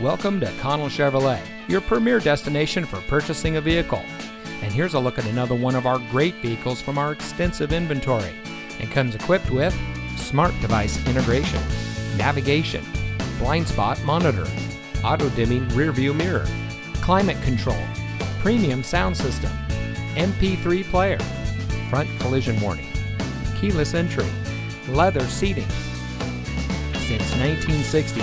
Welcome to Connell Chevrolet, your premier destination for purchasing a vehicle. And here's a look at another one of our great vehicles from our extensive inventory. It comes equipped with smart device integration, navigation, blind spot monitor, auto dimming rear view mirror, climate control, premium sound system, MP3 player, front collision warning, keyless entry, leather seating. Since 1960,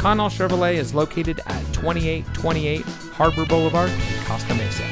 Connell Chevrolet is located at 2828 Harbor Boulevard in Costa Mesa.